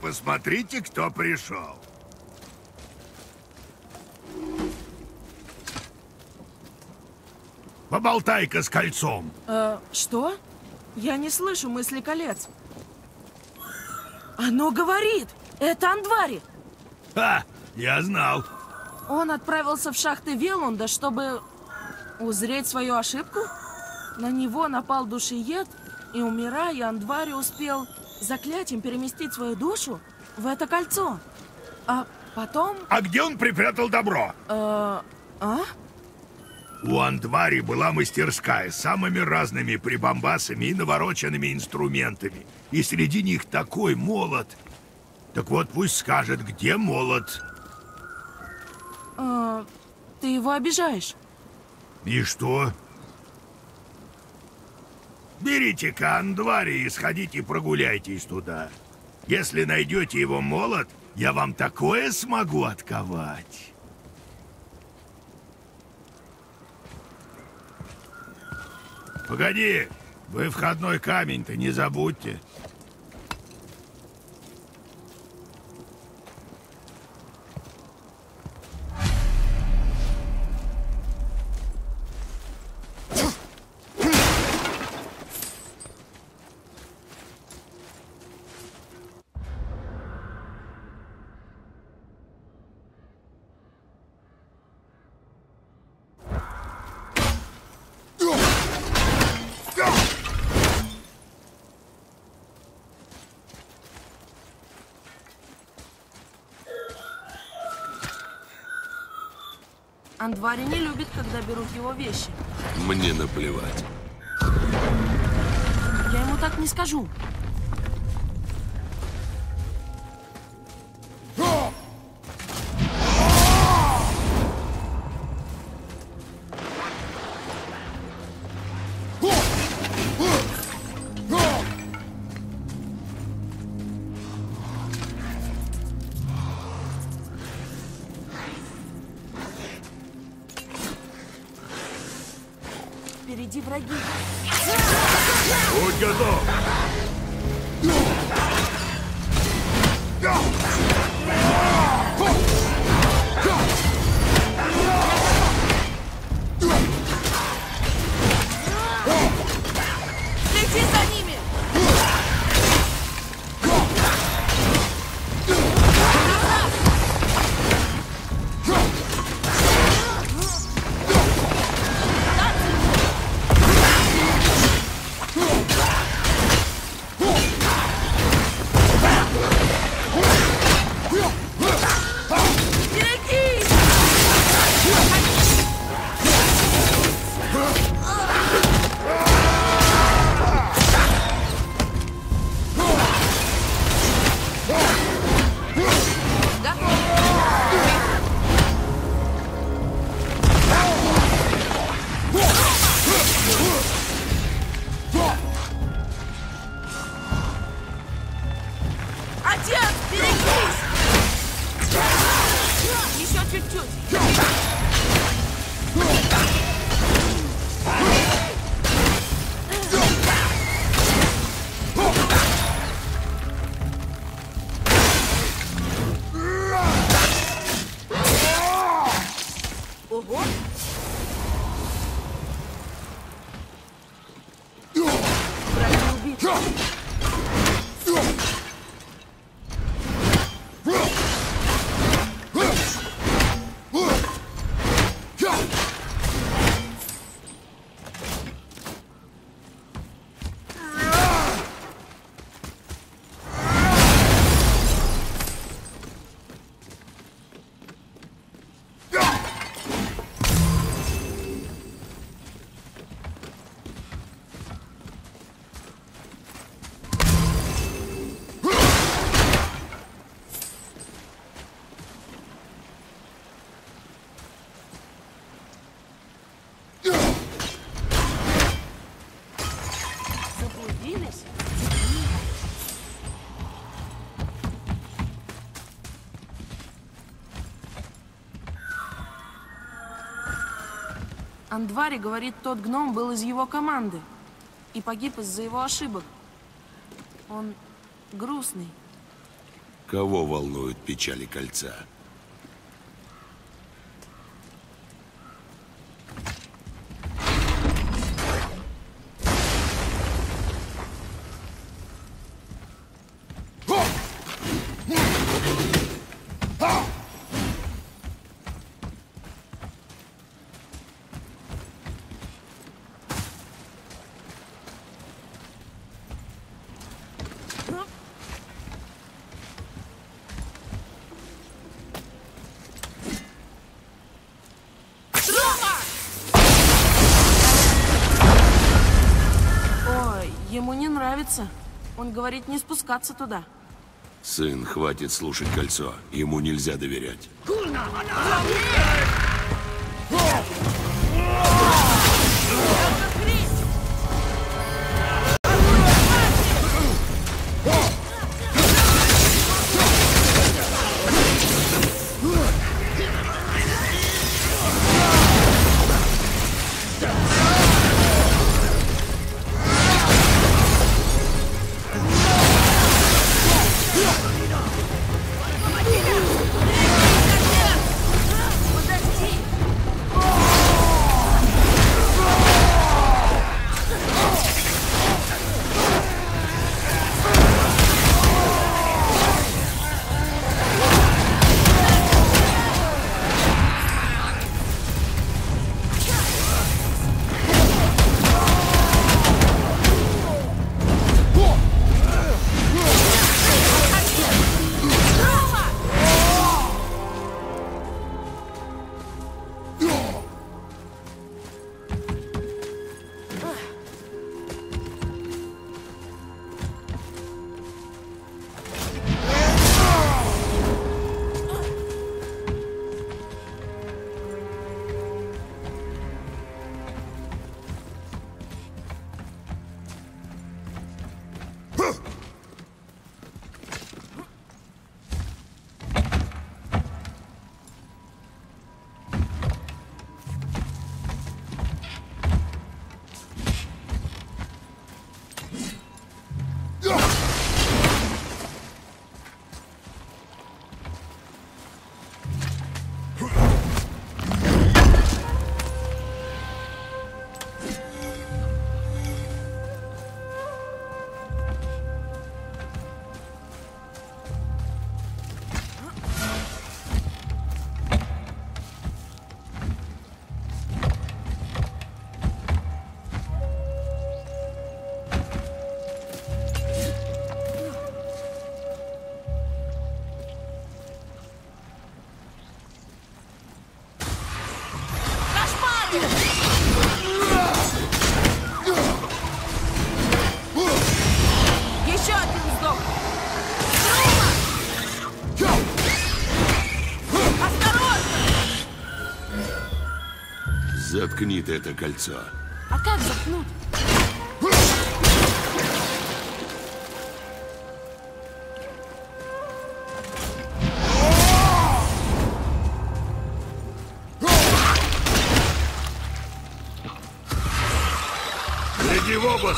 посмотрите, кто пришел. Поболтай-ка с кольцом. Э, что? Я не слышу мысли колец. Оно говорит! Это Андвари! Ха! Я знал. Он отправился в шахты Велунда, чтобы узреть свою ошибку? На него напал душиед, и, умирая, Андвари успел заклятием переместить свою душу в это кольцо. А потом... А где он припрятал добро? Э, а? У Андвари была мастерская с самыми разными прибамбасами и навороченными инструментами. И среди них такой молот. Так вот, пусть скажет, где молот. Э, ты его обижаешь. И что? Берите-ка Андвари и сходите прогуляйтесь туда. Если найдете его молот, я вам такое смогу отковать. Погоди, вы входной камень-то не забудьте. Андвари не любит, когда берут его вещи. Мне наплевать. Я ему так не скажу. Андвари говорит, тот гном был из его команды и погиб из-за его ошибок. Он грустный. Кого волнуют печали кольца? Говорит не спускаться туда. Сын, хватит слушать кольцо. Ему нельзя доверять. Заткни ты это кольцо. А как заткнуть? Гляди в оба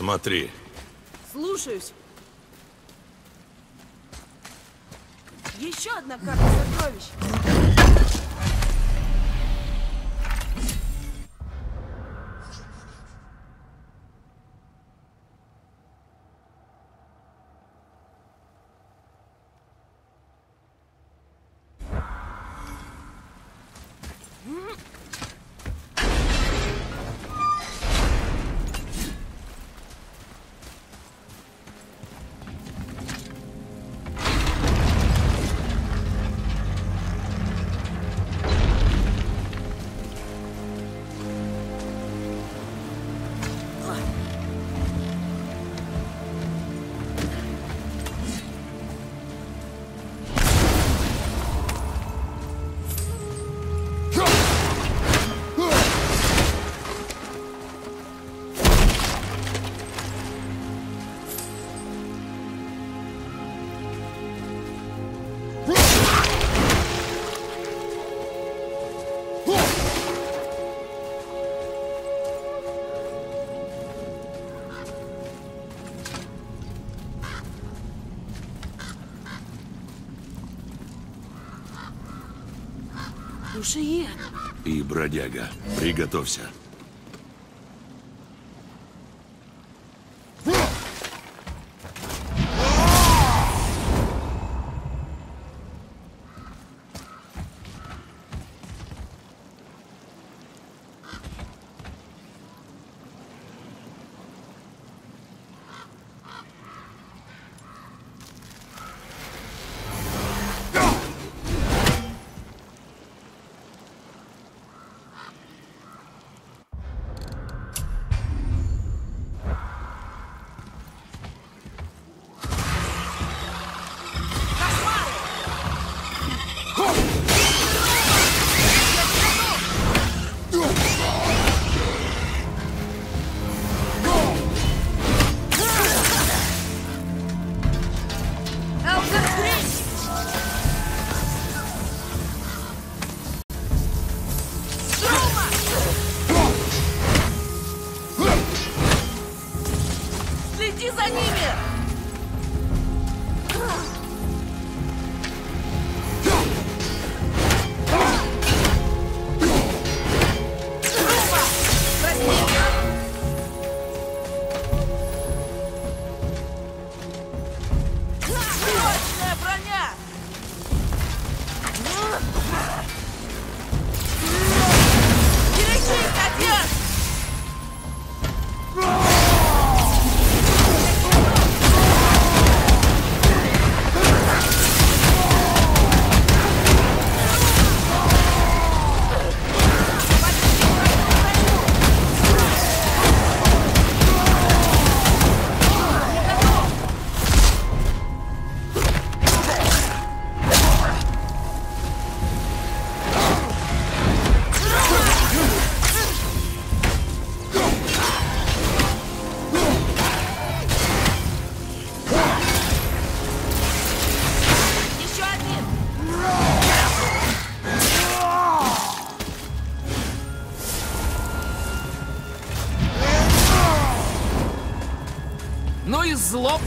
Смотри. Слушаюсь. Душиед. И, бродяга, приготовься.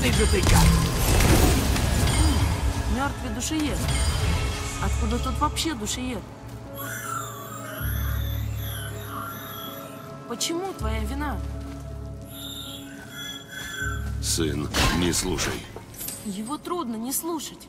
Злобный же ты как! Мертвый душиед. Откуда тут вообще душиед? Почему твоя вина? Сын, не слушай. Его трудно не слушать.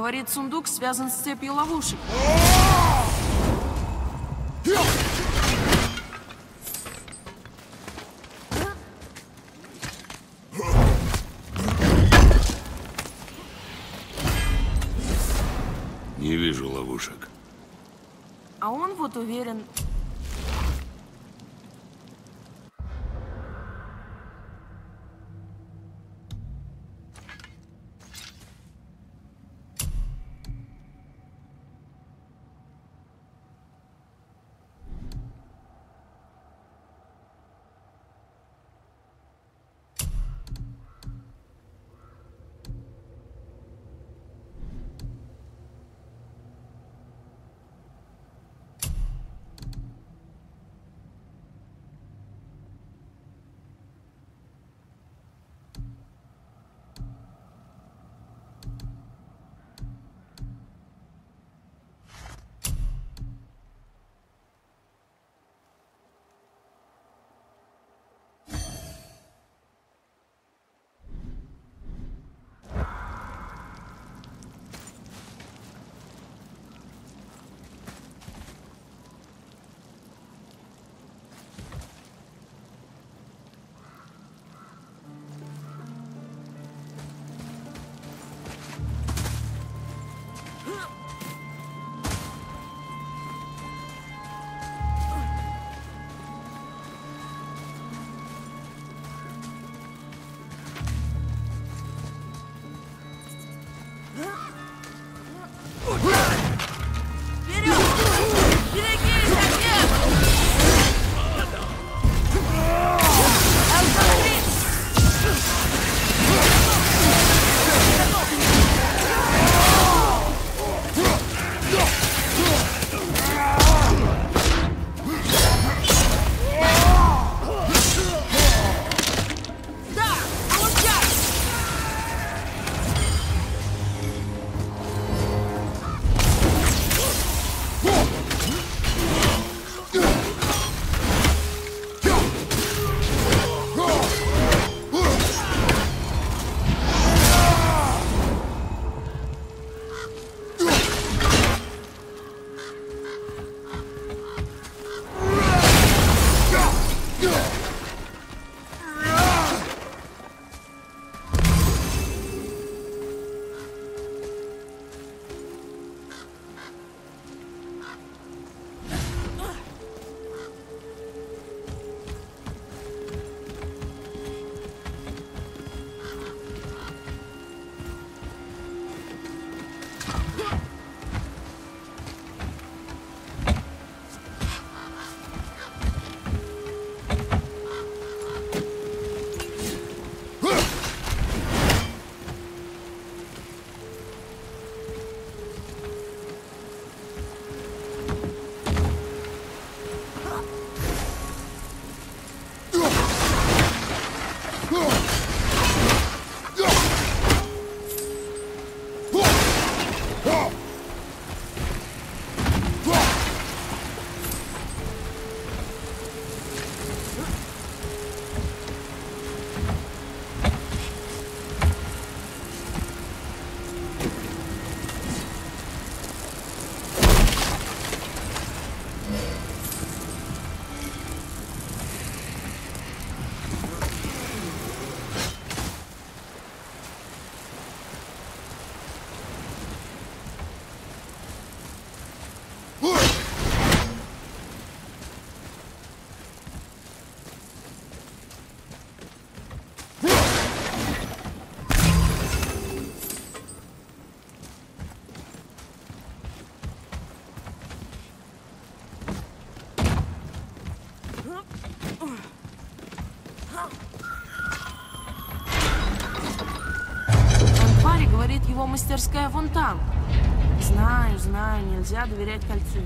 Говорит, сундук связан с цепью ловушек. Не вижу ловушек. А он вот уверен, мастерская вон там. Знаю, знаю, нельзя доверять кольцу.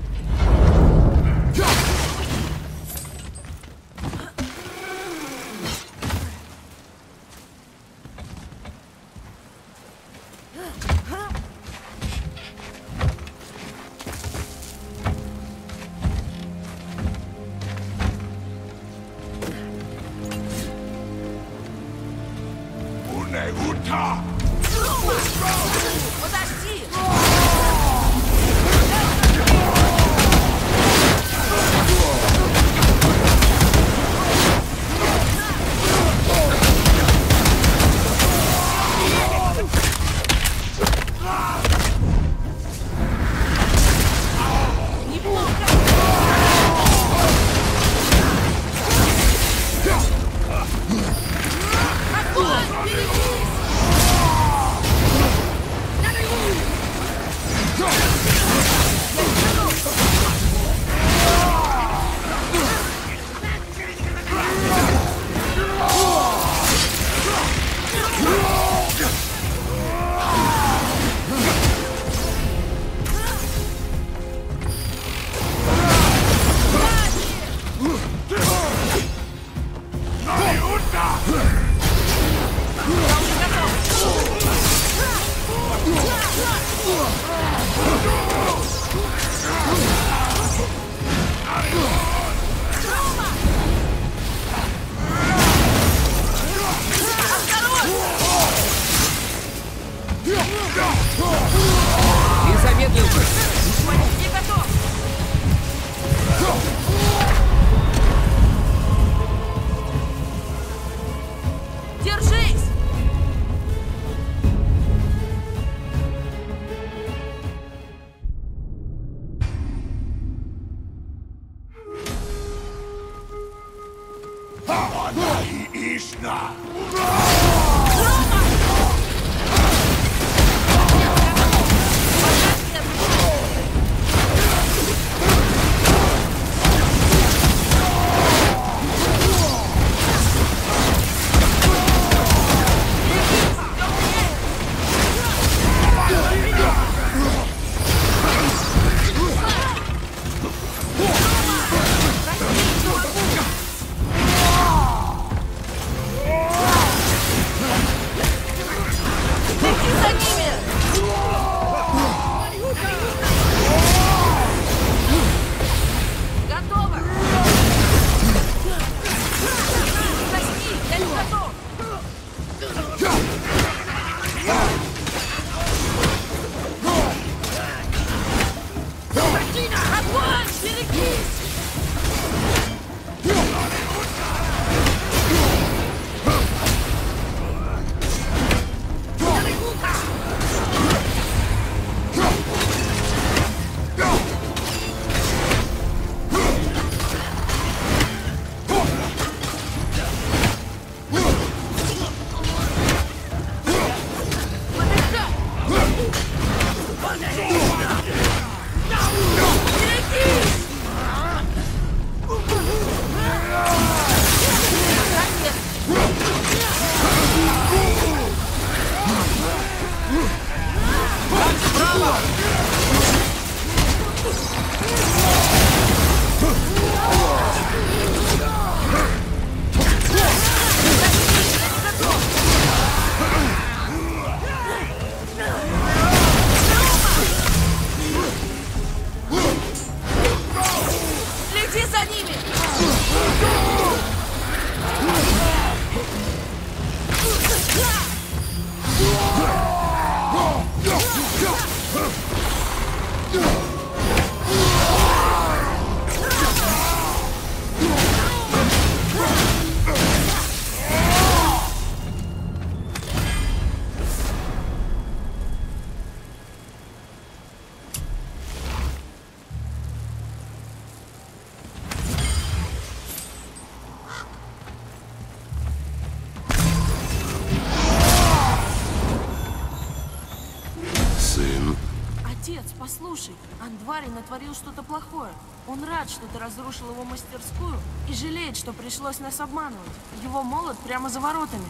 Отец, послушай, Андвари натворил что-то плохое. Он рад, что ты разрушил его мастерскую и жалеет, что пришлось нас обманывать. Его молот прямо за воротами.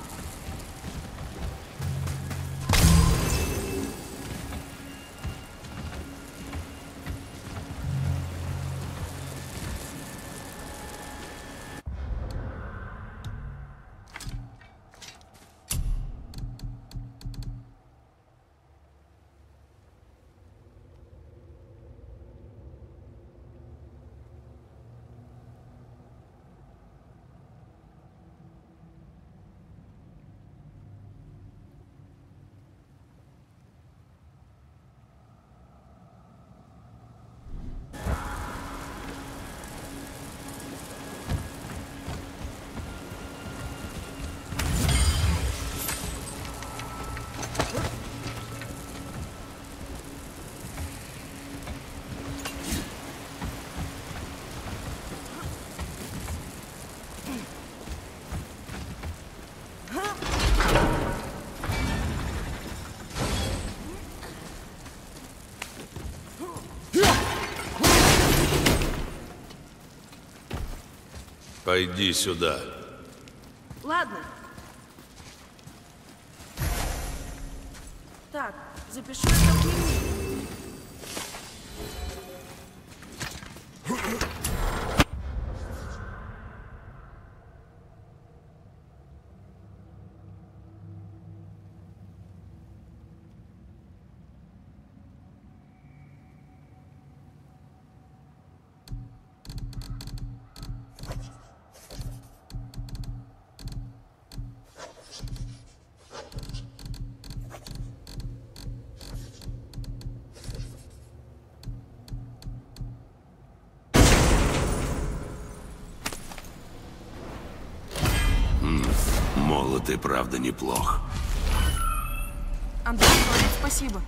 Пойди сюда. Ладно. Так, запишу И правда неплох. Андрей спасибо.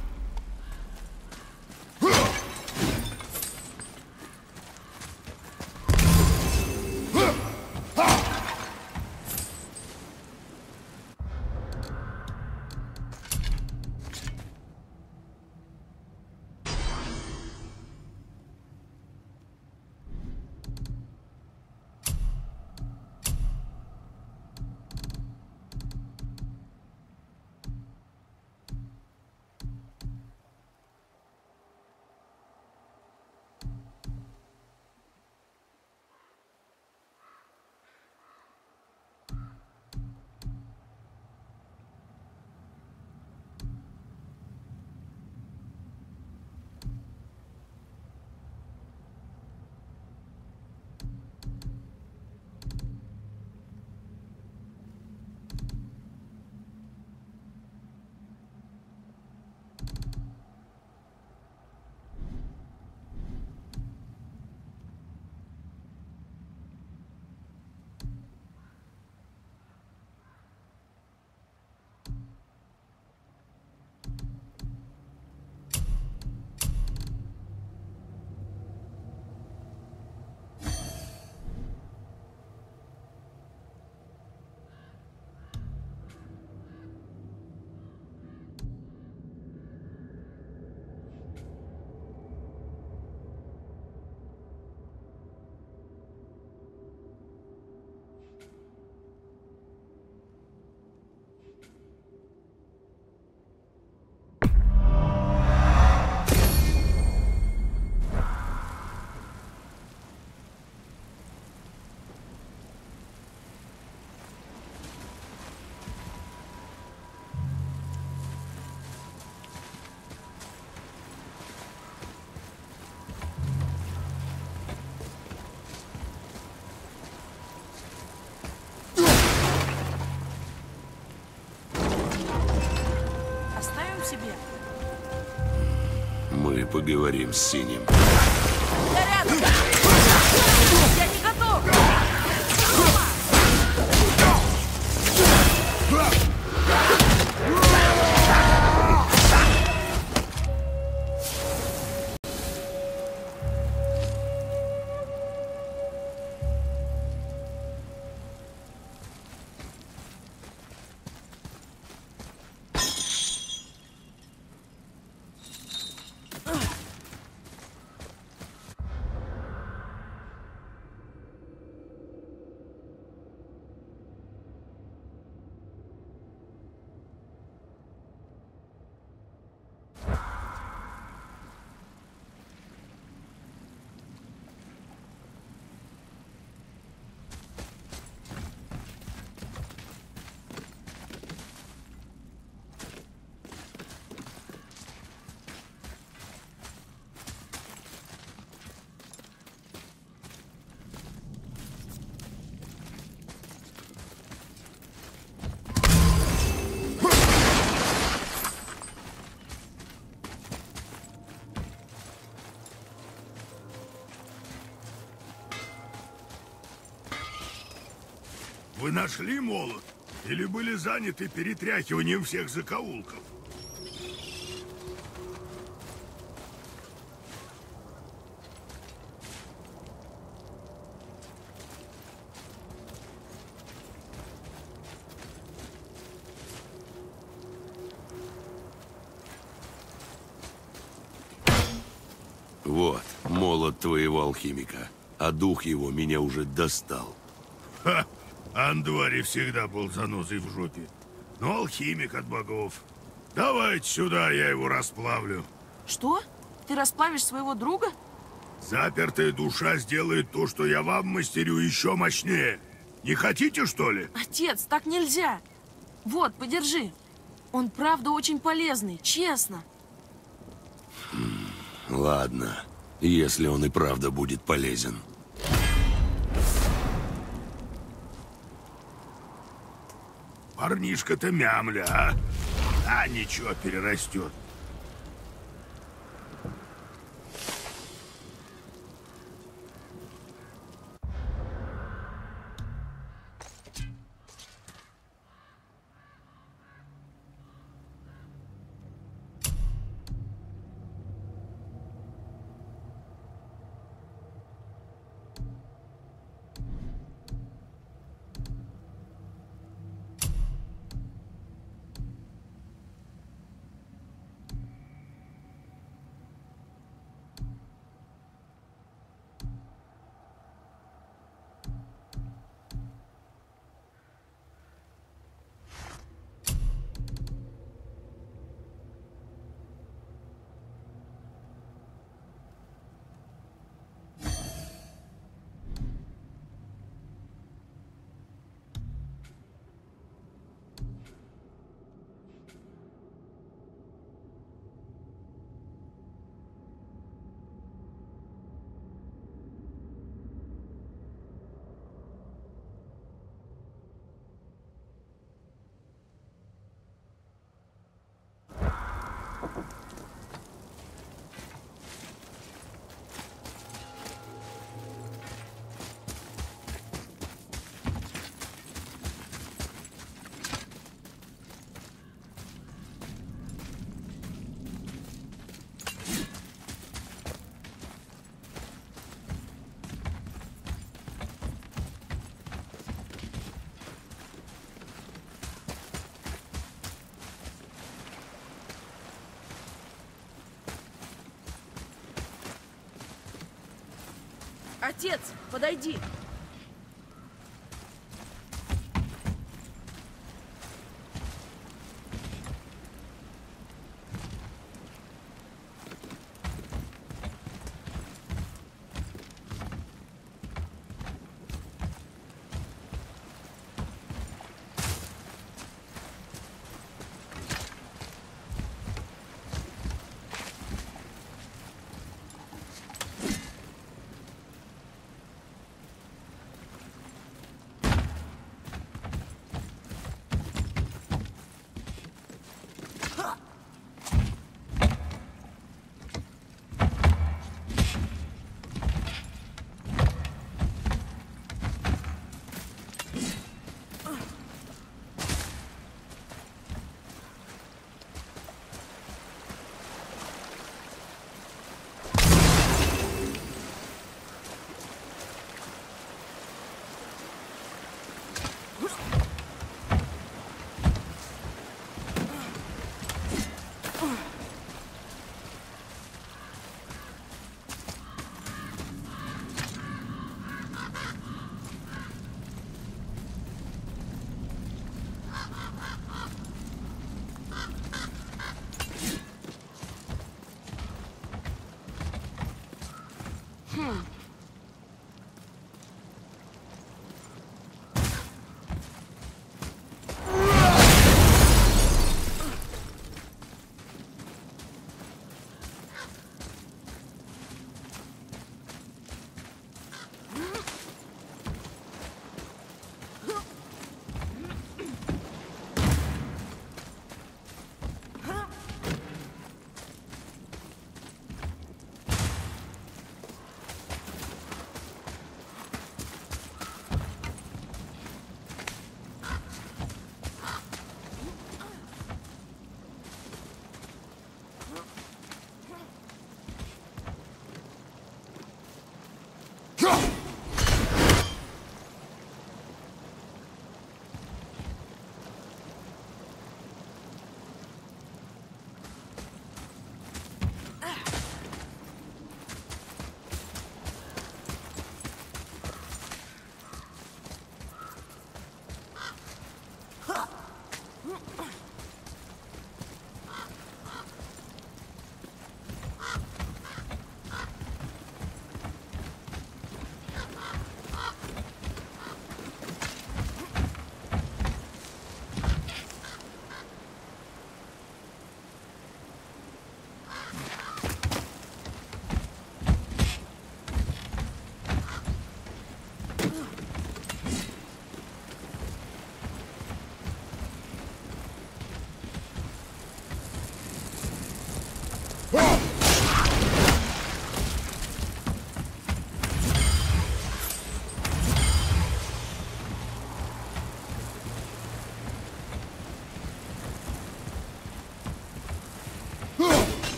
Поговорим с Синим. Я Вы нашли молот? Или были заняты перетряхиванием всех закоулков? Вот, молот твоего алхимика. А дух его меня уже достал. Андвари всегда был занозой в жопе. Но алхимик от богов. Давайте сюда, я его расплавлю. Что? Ты расплавишь своего друга? Запертая душа сделает то, что я вам мастерю, еще мощнее. Не хотите, что ли? Отец, так нельзя. Вот, подержи. Он правда очень полезный, честно. Ладно, если он и правда будет полезен. Парнишка-то мямля, а? А ничего, перерастет. Отец, подойди.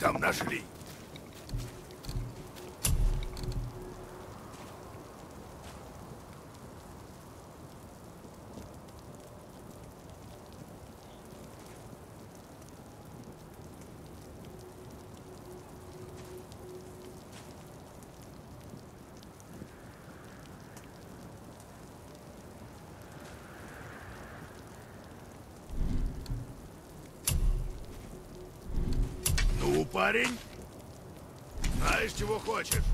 Там нашли? Ну, парень, знаешь, чего хочешь?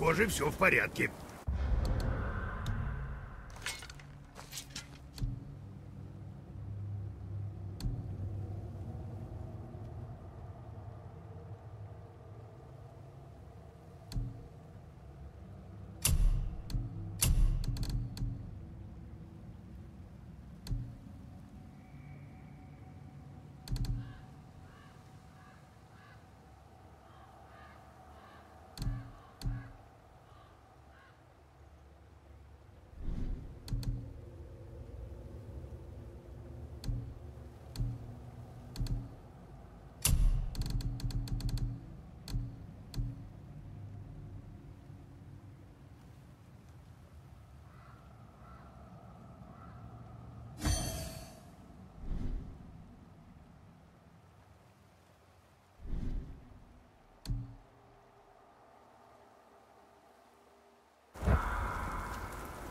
Похоже, все в порядке.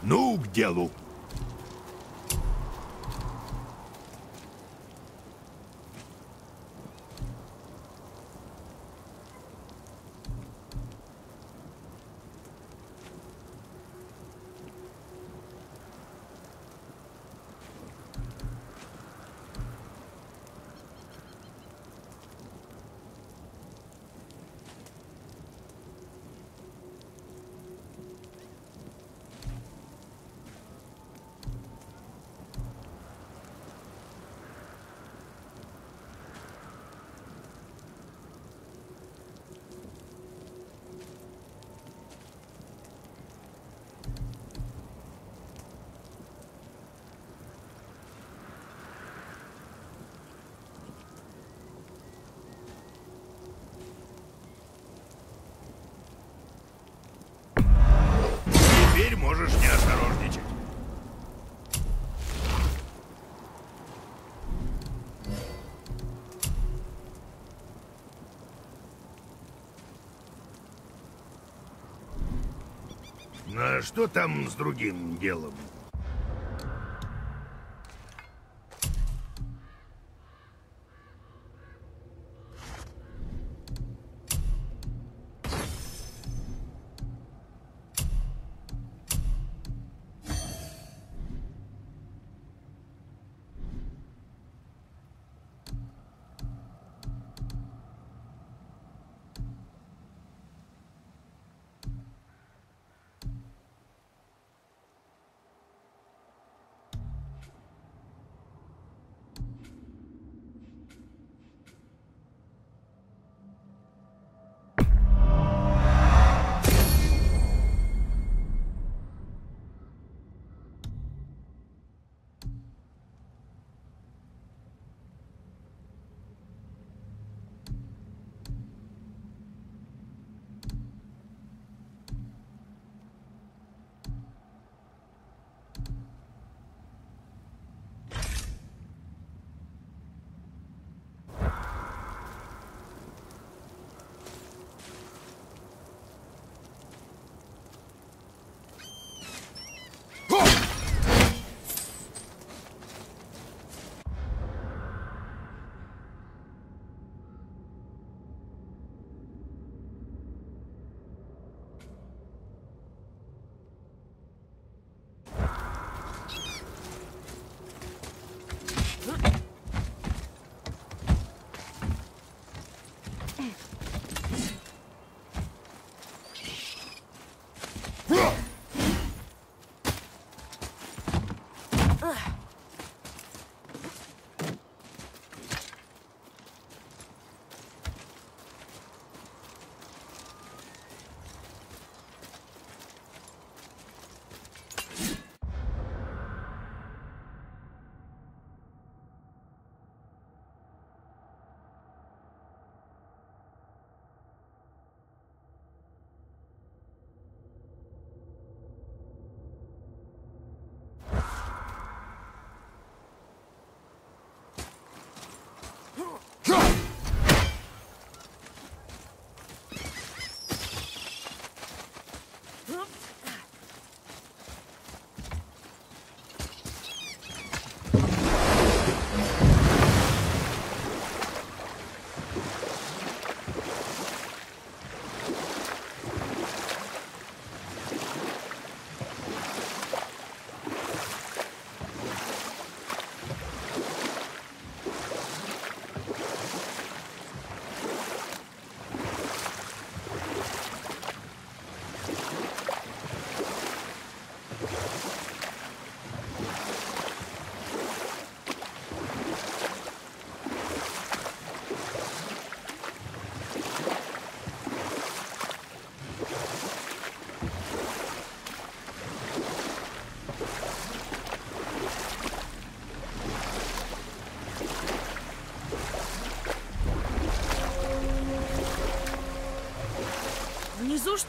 Ну, к делу. А что там с другим делом? Huh?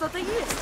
Что-то есть.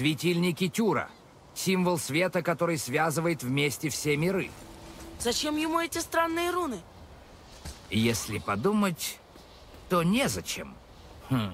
Светильники Тюра. Символ света, который связывает вместе все миры. Зачем ему эти странные руны? Если подумать, то незачем. Хм.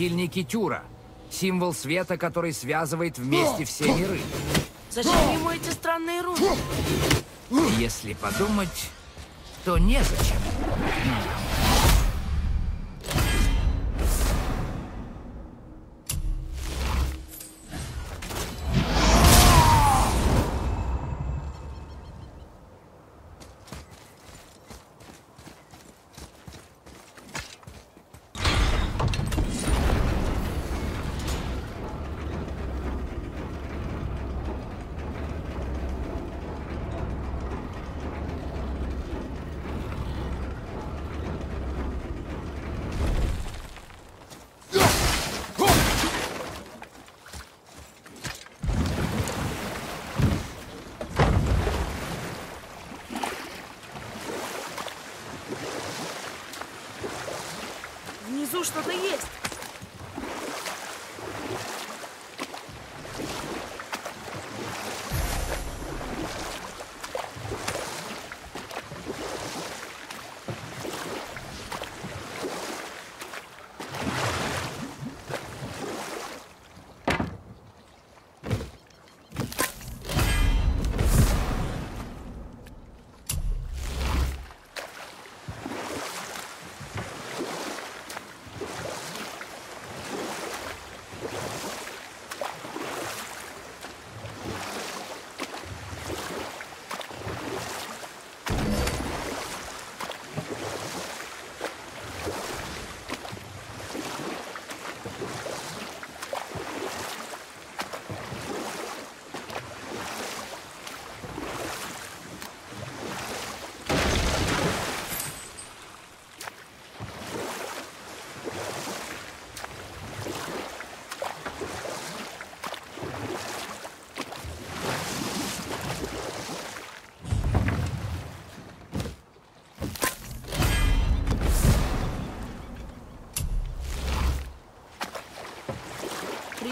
Светильники Тюра. Символ света, который связывает вместе все миры. Зачем ему эти странные руны? Если подумать, то незачем.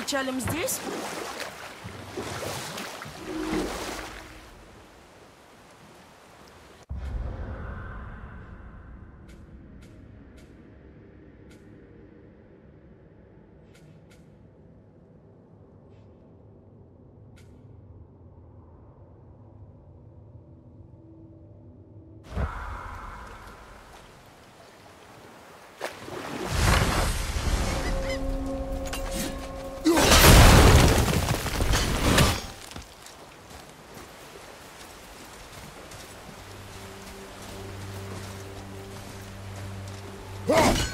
Причалим здесь? Whoa!